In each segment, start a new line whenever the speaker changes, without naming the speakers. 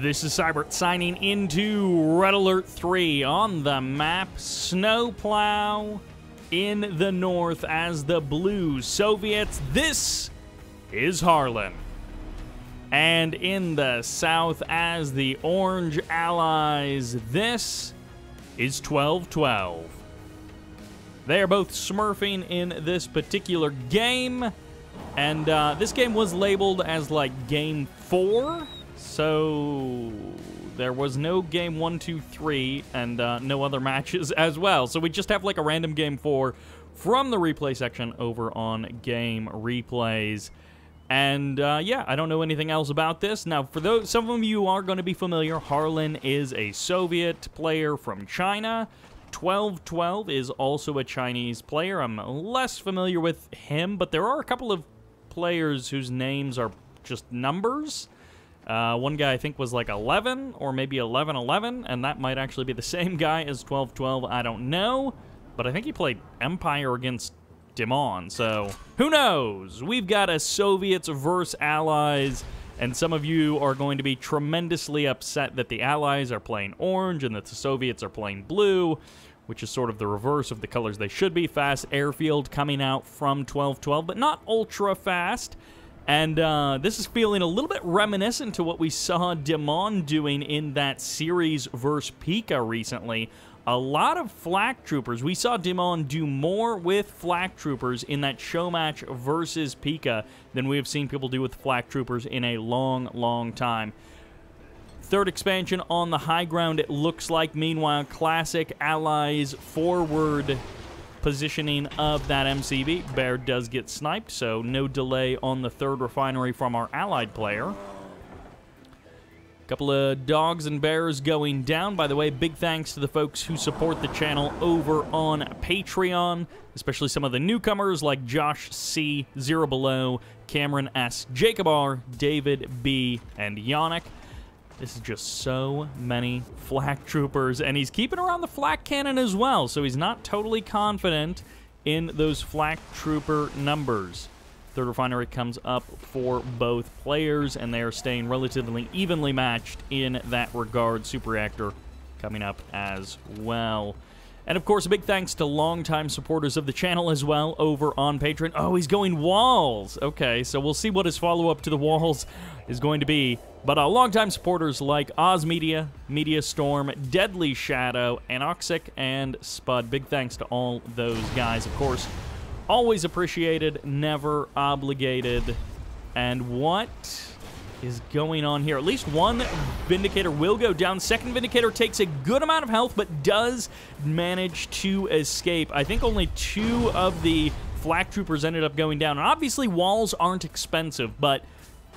This is Sybert signing into Red Alert 3 on the map. Snowplow in the north as the blue Soviets. This is Harlen. And in the south as the orange allies. This is 1212. They are both smurfing in this particular game. And uh, this game was labeled as like game four. So there was no game one, two, three, and uh, no other matches as well. So we just have like a random game four from the replay section over on game replays. And uh, yeah, I don't know anything else about this. Now, for those, some of you are going to be familiar, Harlen is a Soviet player from China. 1212 is also a Chinese player. I'm less familiar with him, but there are a couple of players whose names are just numbers. Uh, one guy I think was like 11 or maybe 11 11, and that might actually be the same guy as 12 12. I don't know, but I think he played Empire against Dimon, so who knows? We've got a Soviets versus Allies, and some of you are going to be tremendously upset that the Allies are playing orange and that the Soviets are playing blue, which is sort of the reverse of the colors they should be. Fast airfield coming out from 1212, but not ultra fast. And uh, this is feeling a little bit reminiscent to what we saw Demon doing in that series versus Pika recently. A lot of flak troopers. We saw Demon do more with flak troopers in that show match versus Pika than we have seen people do with flak troopers in a long, long time. Third expansion on the high ground, it looks like. Meanwhile, classic allies forward positioning of that MCB. Bear does get sniped, so no delay on the third refinery from our allied player. Couple of dogs and bears going down. By the way, big thanks to the folks who support the channel over on Patreon, especially some of the newcomers like Josh C, Zero Below, Cameron S, Jacob R, David B, and Yannik. This is just so many flak troopers, and he's keeping around the flak cannon as well, so he's not totally confident in those flak trooper numbers. Third refinery comes up for both players, and they are staying relatively evenly matched in that regard. Super Reactor coming up as well. And of course, a big thanks to longtime supporters of the channel as well over on Patreon. Oh, he's going walls. Okay, so we'll see what his follow up to the walls is going to be. But uh, longtime supporters like Oz Media, Media Storm, Deadly Shadow, Anoxic, and Spud. Big thanks to all those guys, of course. Always appreciated, never obligated. And what is going on here? At least one Vindicator will go down. Second Vindicator takes a good amount of health, but does manage to escape. I think only two of the flak troopers ended up going down. And obviously, walls aren't expensive, but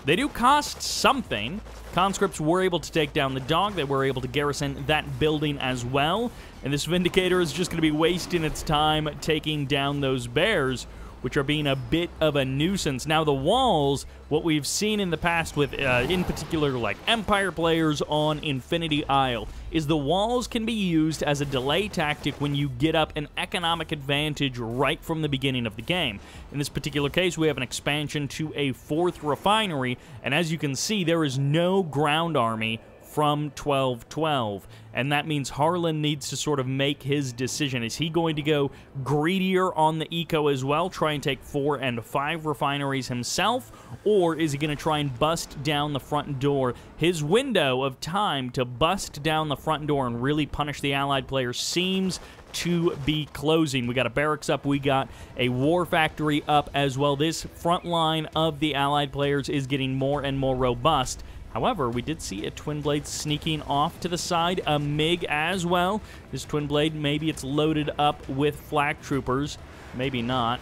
they do cost something. Conscripts were able to take down the dog. They were able to garrison that building as well. And this Vindicator is just going to be wasting its time taking down those bears, which are being a bit of a nuisance. Now, the walls, what we've seen in the past with, uh, in particular, like Empire players on Infinity Isle, is the walls can be used as a delay tactic when you get up an economic advantage right from the beginning of the game. In this particular case, we have an expansion to a fourth refinery, and as you can see, there is no ground army from 1212. And that means Harlen needs to sort of make his decision. Is he going to go greedier on the eco as well, try and take four and five refineries himself? Or is he going to try and bust down the front door? His window of time to bust down the front door and really punish the Allied players seems to be closing. We got a barracks up, we got a war factory up as well. This front line of the Allied players is getting more and more robust. However, we did see a Twin Blade sneaking off to the side, a MiG as well. This Twin Blade, maybe it's loaded up with flak troopers, maybe not.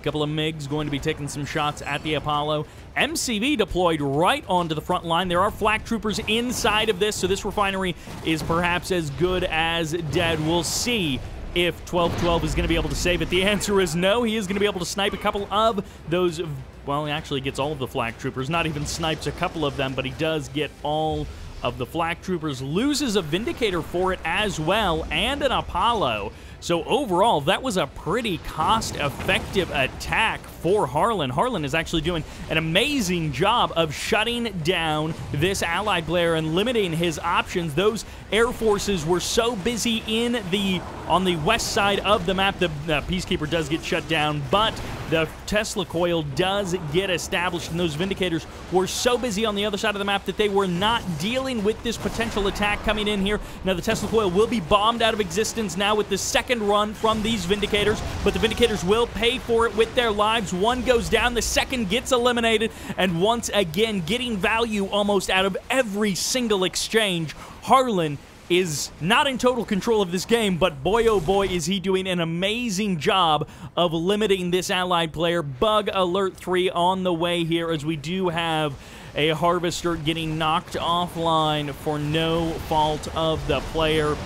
A couple of MiGs going to be taking some shots at the Apollo. MCV deployed right onto the front line. There are flak troopers inside of this, so this refinery is perhaps as good as dead. We'll see if 1212 is going to be able to save it. The answer is no. He is going to be able to snipe a couple of those well, he actually gets all of the flak troopers. Not even snipes a couple of them, but he does get all of the flak troopers. Loses a Vindicator for it as well, and an Apollo. So overall, that was a pretty cost-effective attack for Harlen. Harlen is actually doing an amazing job of shutting down this allied player and limiting his options. Those air forces were so busy in the on the west side of the map. The Peacekeeper does get shut down, but the Tesla coil does get established, and those Vindicators were so busy on the other side of the map that they were not dealing with this potential attack coming in here. Now, the Tesla coil will be bombed out of existence now with the second run from these Vindicators, but the Vindicators will pay for it with their lives. One goes down, the second gets eliminated, and once again, getting value almost out of every single exchange. Harlen is not in total control of this game, but boy oh boy is he doing an amazing job of limiting this allied player. Bug Alert 3 on the way here as we do have a Harvester getting knocked offline for no fault of the player.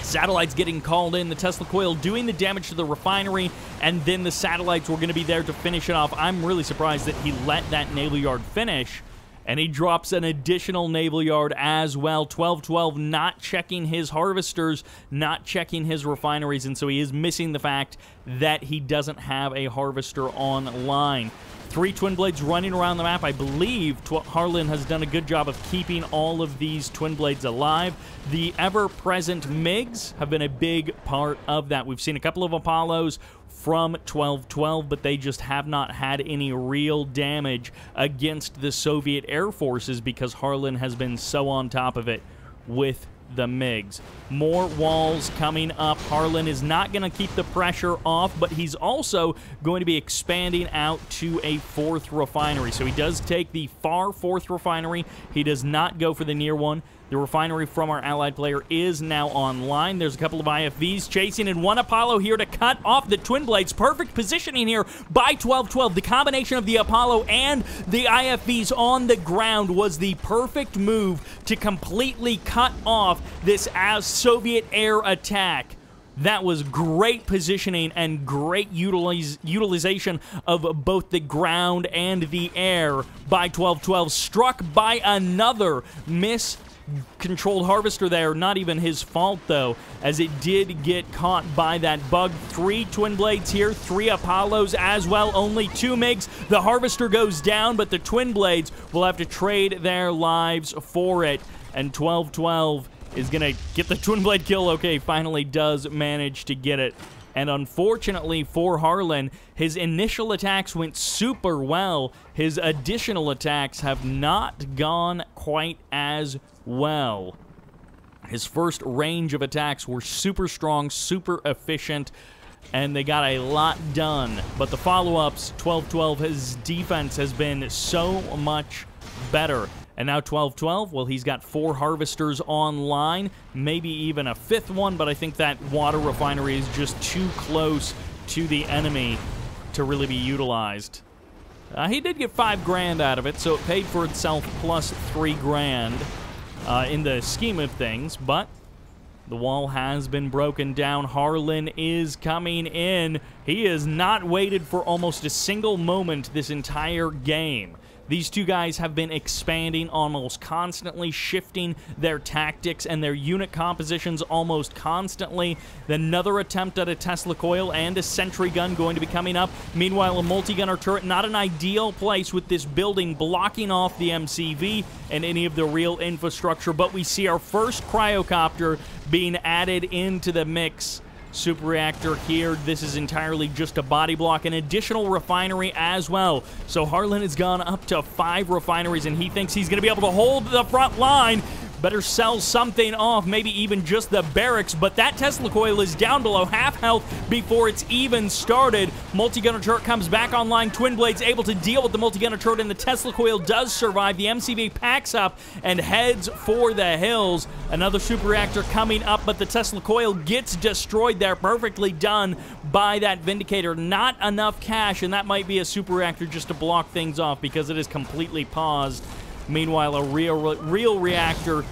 Satellites getting called in, the Tesla coil doing the damage to the refinery, and then the satellites were going to be there to finish it off. I'm really surprised that he let that naval yard finish and he drops an additional naval yard as well. 12-12 not checking his harvesters, not checking his refineries, and so he is missing the fact that he doesn't have a harvester online. Three Twin Blades running around the map. I believe Tw Harlen has done a good job of keeping all of these Twin Blades alive. The ever-present MiGs have been a big part of that. We've seen a couple of Apollos from 1212, but they just have not had any real damage against the Soviet air forces because Harlen has been so on top of it with the MiGs. More walls coming up. Harlen is not going to keep the pressure off, but he's also going to be expanding out to a fourth refinery. So he does take the far fourth refinery. He does not go for the near one. The refinery from our allied player is now online. There's a couple of IFVs chasing and one Apollo here to cut off the Twin Blades. Perfect positioning here by 1212. The combination of the Apollo and the IFVs on the ground was the perfect move to completely cut off this as Soviet air attack. That was great positioning and great utilize, utilization of both the ground and the air by 1212. Struck by another miss controlled harvester there. Not even his fault, though, as it did get caught by that bug. Three Twin Blades here, three Apollos as well, only two MiGs. The harvester goes down, but the Twin Blades will have to trade their lives for it. And 12-12 is going to get the Twin Blade kill. Okay, finally does manage to get it. And unfortunately for Harlen, his initial attacks went super well. His additional attacks have not gone quite as well. His first range of attacks were super strong, super efficient, and they got a lot done. But the follow-ups, 12-12, his defense has been so much better. And now 12-12, well, he's got four harvesters online, maybe even a fifth one, but I think that water refinery is just too close to the enemy to really be utilized. Uh, he did get five grand out of it, so it paid for itself plus three grand uh, in the scheme of things, but the wall has been broken down. Harlen is coming in. He has not waited for almost a single moment this entire game. These two guys have been expanding almost constantly, shifting their tactics and their unit compositions almost constantly. Another attempt at a Tesla coil and a sentry gun going to be coming up. Meanwhile, a multi-gunner turret, not an ideal place with this building blocking off the MCV and any of the real infrastructure, but we see our first cryocopter being added into the mix super reactor here. This is entirely just a body block, an additional refinery as well. So Harlen has gone up to five refineries, and he thinks he's going to be able to hold the front line Better sell something off, maybe even just the barracks, but that Tesla coil is down below half health before it's even started. Multi-gunner turret comes back online. Twin Blades able to deal with the multi-gunner turret, and the Tesla coil does survive. The MCV packs up and heads for the hills. Another super reactor coming up, but the Tesla coil gets destroyed there. Perfectly done by that Vindicator. Not enough cash, and that might be a super reactor just to block things off because it is completely paused. Meanwhile, a real, real reactor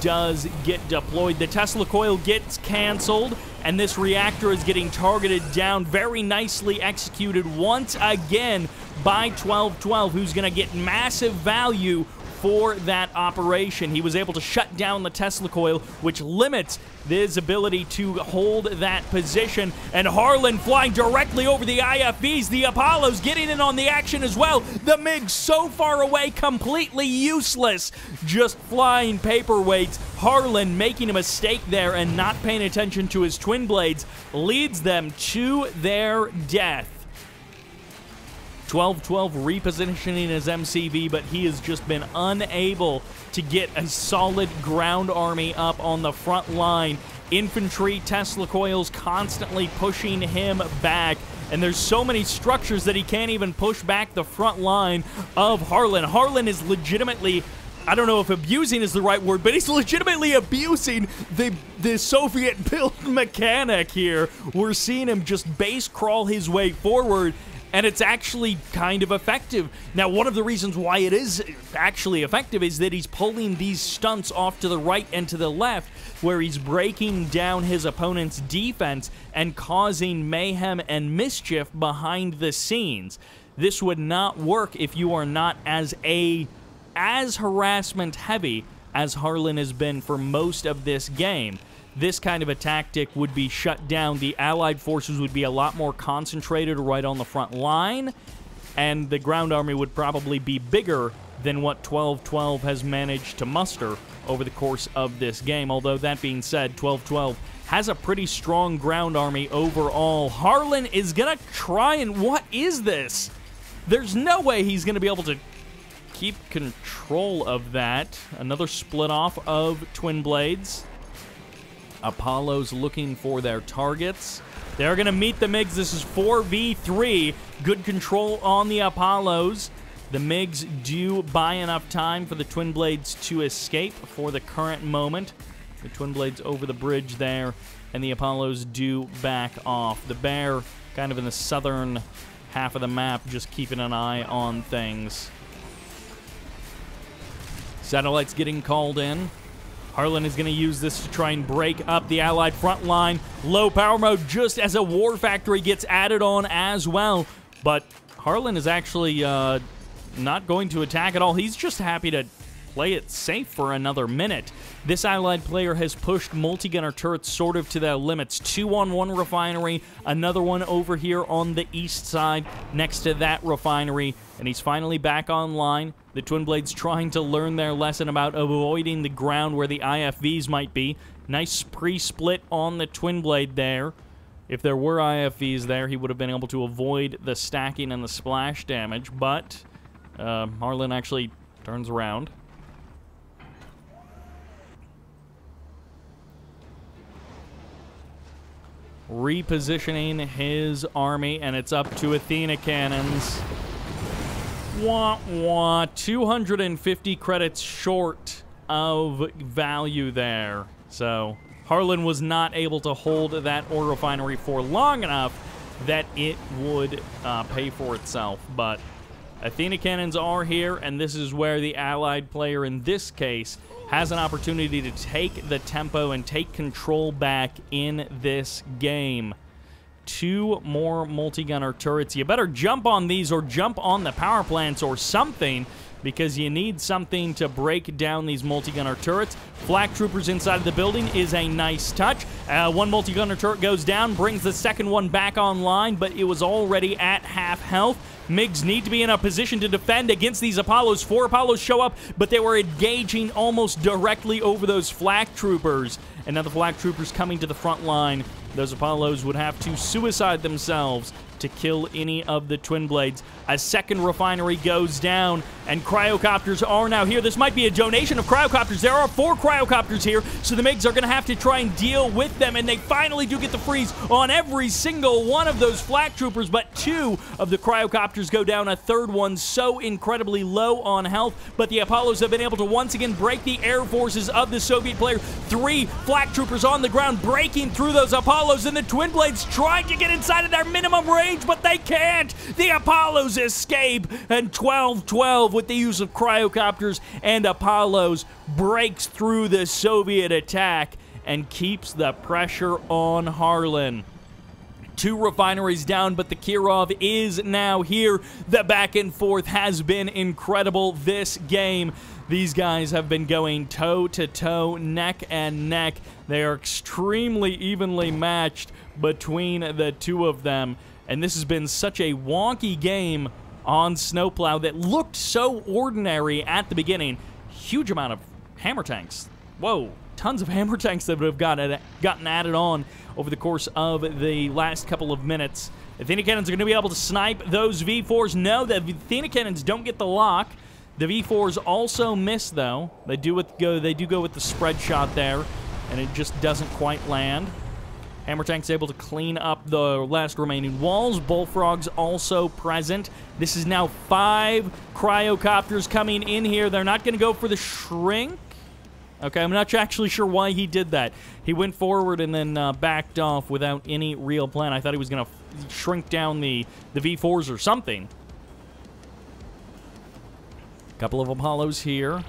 does get deployed. The Tesla coil gets canceled, and this reactor is getting targeted down. Very nicely executed once again by 1212, who's going to get massive value for that operation. He was able to shut down the Tesla coil, which limits his ability to hold that position. And Harlen flying directly over the IFVs. The Apollos getting in on the action as well. The MiG so far away, completely useless. Just flying paperweights. Harlen making a mistake there and not paying attention to his twin blades leads them to their death. 12-12 repositioning his MCV, but he has just been unable to get a solid ground army up on the front line. Infantry Tesla coils constantly pushing him back. And there's so many structures that he can't even push back the front line of Harlen. Harlen is legitimately I don't know if abusing is the right word, but he's legitimately abusing the the Soviet built mechanic here. We're seeing him just base crawl his way forward and it's actually kind of effective. Now, one of the reasons why it is actually effective is that he's pulling these stunts off to the right and to the left, where he's breaking down his opponent's defense and causing mayhem and mischief behind the scenes. This would not work if you are not as a as harassment heavy as Harlen has been for most of this game this kind of a tactic would be shut down. The Allied forces would be a lot more concentrated right on the front line, and the ground army would probably be bigger than what 12-12 has managed to muster over the course of this game. Although, that being said, 12-12 has a pretty strong ground army overall. Harlen is going to try and... What is this? There's no way he's going to be able to keep control of that. Another split off of Twin Blades. Apollo's looking for their targets. They're going to meet the MiGs. This is 4v3. Good control on the Apollos. The MiGs do buy enough time for the Twin Blades to escape for the current moment. The Twin Blades over the bridge there, and the Apollos do back off. The Bear kind of in the southern half of the map, just keeping an eye on things. Satellites getting called in. Harlen is going to use this to try and break up the Allied front line. Low power mode just as a war factory gets added on as well. But Harlen is actually uh, not going to attack at all. He's just happy to play it safe for another minute. This Allied player has pushed multi-gunner turrets sort of to their limits. Two on one refinery, another one over here on the east side next to that refinery, and he's finally back online. The Twin Blades trying to learn their lesson about avoiding the ground where the IFVs might be. Nice pre-split on the Twin Blade there. If there were IFVs there, he would have been able to avoid the stacking and the splash damage, but uh, Harlen actually turns around. repositioning his army, and it's up to Athena cannons. Wah, wah. 250 credits short of value there. So Harlen was not able to hold that ore refinery for long enough that it would uh, pay for itself. But Athena cannons are here, and this is where the allied player in this case has an opportunity to take the tempo and take control back in this game. Two more multi-gunner turrets. You better jump on these or jump on the power plants or something because you need something to break down these multi-gunner turrets. Flak troopers inside of the building is a nice touch. Uh, one multi-gunner turret goes down, brings the second one back online, but it was already at half health. MiGs need to be in a position to defend against these Apollos. Four Apollos show up, but they were engaging almost directly over those flak troopers. And now the flak troopers coming to the front line. Those Apollos would have to suicide themselves to kill any of the twin blades. A second refinery goes down, and cryocopters are now here. This might be a donation of cryocopters. There are four cryocopters here, so the MiGs are going to have to try and deal with them, and they finally do get the freeze on every single one of those flak troopers, but two of the cryocopters go down. A third one so incredibly low on health, but the Apollos have been able to once again break the air forces of the Soviet player. Three flak troopers on the ground breaking through those Apollos, and the twin blades trying to get inside of their minimum range range, but they can't. The Apollos escape, and 12-12 with the use of cryocopters and Apollos breaks through the Soviet attack and keeps the pressure on Harlen. Two refineries down, but the Kirov is now here. The back and forth has been incredible this game. These guys have been going toe to toe, neck and neck. They are extremely evenly matched between the two of them. And this has been such a wonky game on Snowplow that looked so ordinary at the beginning. Huge amount of hammer tanks. Whoa, tons of hammer tanks that have gotten, gotten added on over the course of the last couple of minutes. Athena Cannons are going to be able to snipe those V4s. No, the Athena Cannons don't get the lock. The V4s also miss, though. They do with go. They do go with the spread shot there, and it just doesn't quite land. Hammer Tank's able to clean up the last remaining walls. Bullfrog's also present. This is now five cryocopters coming in here. They're not going to go for the shrink. Okay, I'm not actually sure why he did that. He went forward and then uh, backed off without any real plan. I thought he was going to shrink down the, the V4s or something. Couple of Apollos here.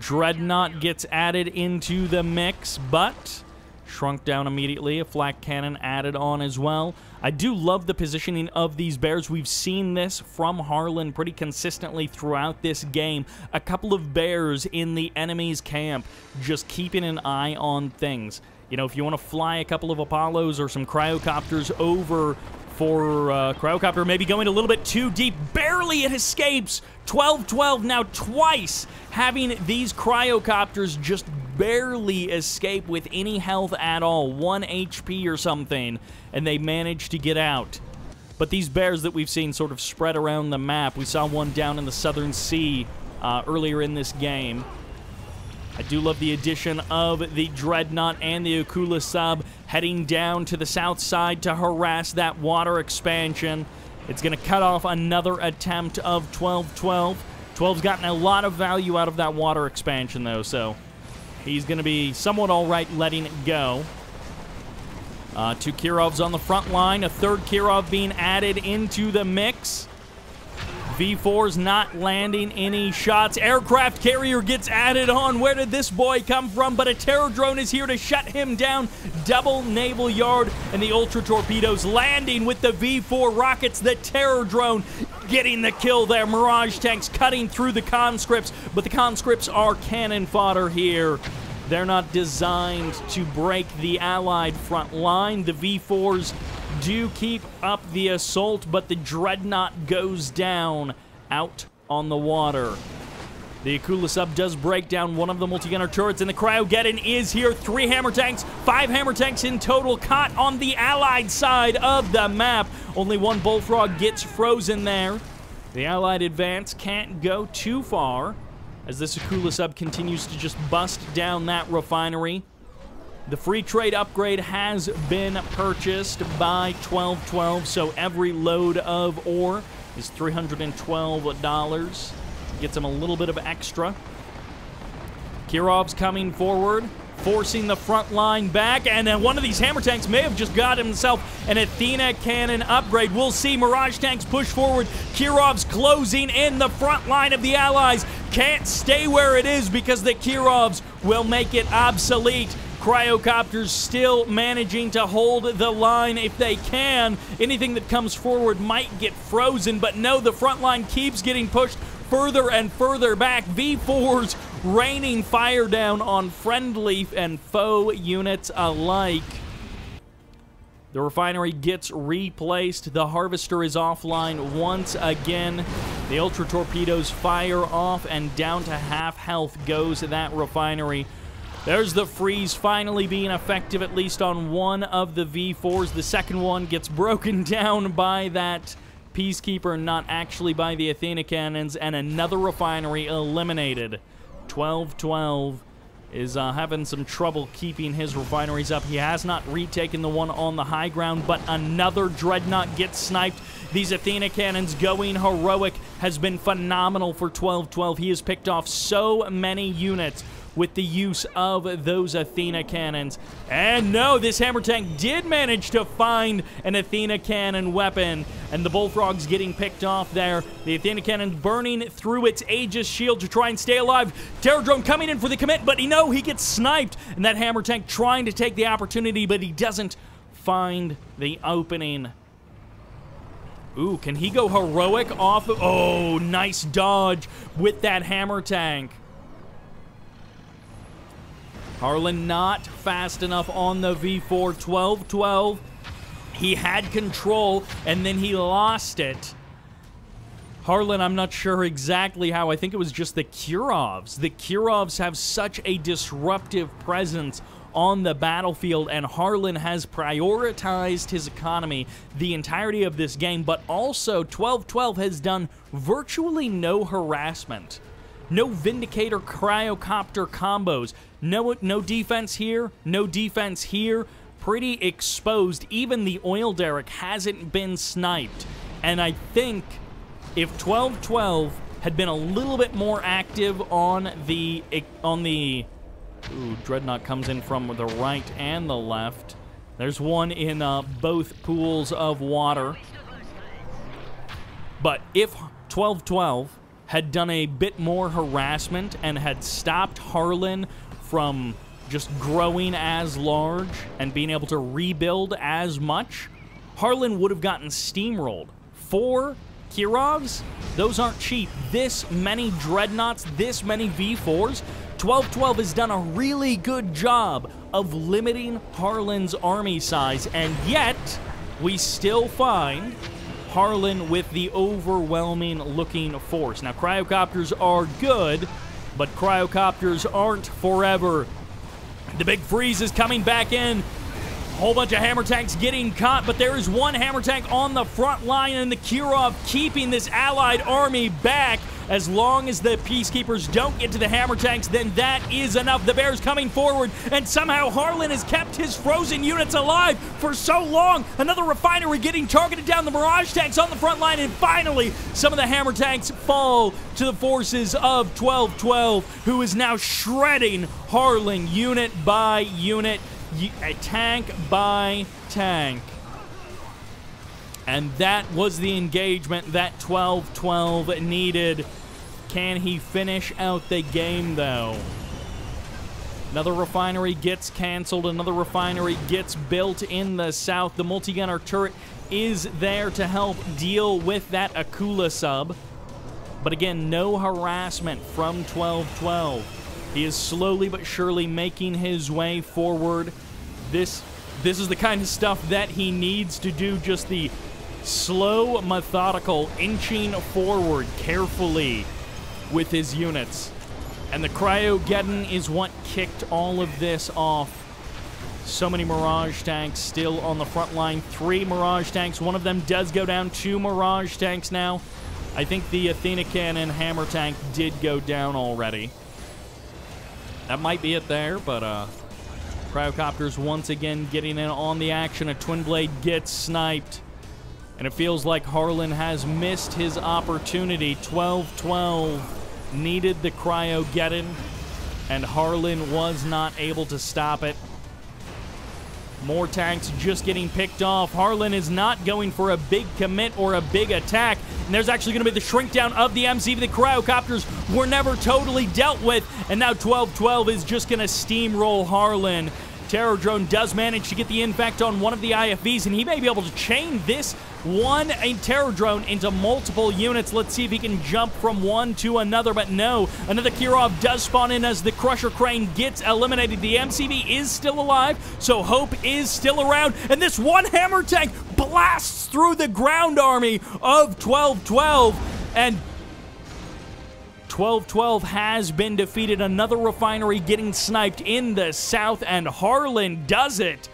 Dreadnought gets added into the mix, but shrunk down immediately. A flak cannon added on as well. I do love the positioning of these bears. We've seen this from Harlen pretty consistently throughout this game. A couple of bears in the enemy's camp just keeping an eye on things. You know, if you want to fly a couple of Apollos or some cryocopters over for uh, Cryocopter, maybe going a little bit too deep. Barely it escapes. 12-12 now twice having these Cryocopters just barely escape with any health at all. 1 HP or something, and they manage to get out. But these bears that we've seen sort of spread around the map, we saw one down in the Southern Sea uh, earlier in this game. I do love the addition of the Dreadnought and the Akula sub heading down to the south side to harass that water expansion. It's going to cut off another attempt of 12-12. 12's gotten a lot of value out of that water expansion, though, so he's going to be somewhat all right letting it go. Uh, two Kirovs on the front line, a third Kirov being added into the mix. V4's not landing any shots. Aircraft carrier gets added on. Where did this boy come from? But a terror drone is here to shut him down. Double naval yard and the ultra torpedoes landing with the V4 rockets. The terror drone getting the kill there. Mirage tanks cutting through the conscripts, but the conscripts are cannon fodder here. They're not designed to break the Allied front line. The V4s do keep up the assault, but the Dreadnought goes down out on the water. The Akula sub does break down one of the multi-gunner turrets, and the Cryogeddon is here. Three hammer tanks, five hammer tanks in total, caught on the Allied side of the map. Only one Bullfrog gets frozen there. The Allied advance can't go too far as this Akula sub continues to just bust down that refinery. The free trade upgrade has been purchased by 1212, so every load of ore is $312. Gets him a little bit of extra. Kirov's coming forward, forcing the front line back, and then one of these hammer tanks may have just got himself an Athena cannon upgrade. We'll see Mirage tanks push forward. Kirov's closing in the front line of the Allies. Can't stay where it is because the Kirovs will make it obsolete. Cryocopters still managing to hold the line if they can. Anything that comes forward might get frozen, but no, the front line keeps getting pushed further and further back. V4s raining fire down on friendly and foe units alike. The refinery gets replaced. The harvester is offline once again. The ultra torpedoes fire off, and down to half health goes that refinery. There's the freeze finally being effective, at least on one of the V4s. The second one gets broken down by that Peacekeeper, not actually by the Athena cannons, and another refinery eliminated. 12-12 is uh, having some trouble keeping his refineries up. He has not retaken the one on the high ground, but another Dreadnought gets sniped. These Athena cannons going heroic has been phenomenal for 12-12. He has picked off so many units with the use of those Athena cannons. And no, this Hammer Tank did manage to find an Athena cannon weapon, and the Bullfrog's getting picked off there. The Athena cannon burning through its Aegis shield to try and stay alive. Terror Drone coming in for the commit, but he know he gets sniped, and that Hammer Tank trying to take the opportunity, but he doesn't find the opening. Ooh, can he go heroic off of... Oh, nice dodge with that hammer tank. Harlen not fast enough on the V4. 12-12. He had control, and then he lost it. Harlen, I'm not sure exactly how. I think it was just the Kirovs. The Kirovs have such a disruptive presence on the battlefield, and Harlen has prioritized his economy the entirety of this game, but also 12-12 has done virtually no harassment. No Vindicator Cryocopter combos. No, no defense here, no defense here. Pretty exposed. Even the oil derrick hasn't been sniped. And I think if 12-12 had been a little bit more active on the on the ooh, dreadnought comes in from the right and the left. There's one in uh, both pools of water. But if 12-12 had done a bit more harassment and had stopped Harlen from just growing as large and being able to rebuild as much, Harlen would have gotten steamrolled. Four Kirovs, those aren't cheap. This many Dreadnoughts, this many V4s, 1212 has done a really good job of limiting Harlen's army size, and yet we still find Harlen with the overwhelming looking force. Now, cryocopters are good, but cryocopters aren't forever. The big freeze is coming back in A whole bunch of hammer tanks getting caught, but there is one hammer tank on the front line, and the Kirov keeping this allied army back. As long as the Peacekeepers don't get to the hammer tanks, then that is enough. The Bears coming forward, and somehow Harlen has kept his frozen units alive for so long. Another refinery getting targeted down the Mirage tanks on the front line, and finally, some of the hammer tanks fall to the forces of 1212, who is now shredding Harlen unit by unit tank by tank. And that was the engagement that 12-12 needed. Can he finish out the game, though? Another refinery gets canceled. Another refinery gets built in the south. The multi-gunner turret is there to help deal with that Akula sub. But again, no harassment from 12-12. He is slowly but surely making his way forward. This this is the kind of stuff that he needs to do just the slow, methodical inching forward carefully with his units. And the Cryogeddon is what kicked all of this off. So many Mirage tanks still on the front line. Three Mirage tanks. One of them does go down. Two Mirage tanks now. I think the Athena Cannon Hammer tank did go down already. That might be it there, but uh, Cryocopters once again getting in on the action. A Twin Blade gets sniped. And it feels like Harlen has missed his opportunity. 12-12 needed the Cryogeddon, and Harlen was not able to stop it. More tanks just getting picked off. Harlen is not going for a big commit or a big attack. And there's actually going to be the shrink down of the MCV. The Cryocopters were never totally dealt with. And now 12-12 is just going to steamroll Harlen. Terror Drone does manage to get the infect on one of the IFVs, and he may be able to chain this one a Terror Drone into multiple units. Let's see if he can jump from one to another, but no. Another Kirov does spawn in as the Crusher Crane gets eliminated. The MCV is still alive, so Hope is still around, and this one Hammer Tank blasts through the ground army of 1212, and 12-12 has been defeated. Another refinery getting sniped in the south, and Harlen does it.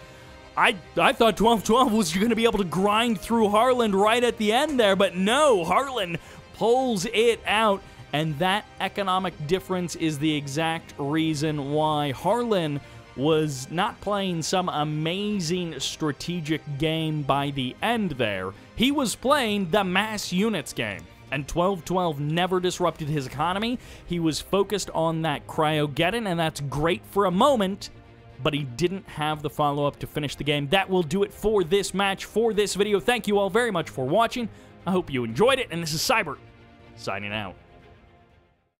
I, I thought 12-12 was going to be able to grind through Harlen right at the end there, but no, Harlen pulls it out. And that economic difference is the exact reason why Harlen was not playing some amazing strategic game by the end there. He was playing the mass units game and 1212 never disrupted his economy. He was focused on that cryogeddon, and that's great for a moment, but he didn't have the follow-up to finish the game. That will do it for this match, for this video. Thank you all very much for watching. I hope you enjoyed it, and this is Sybert, signing out.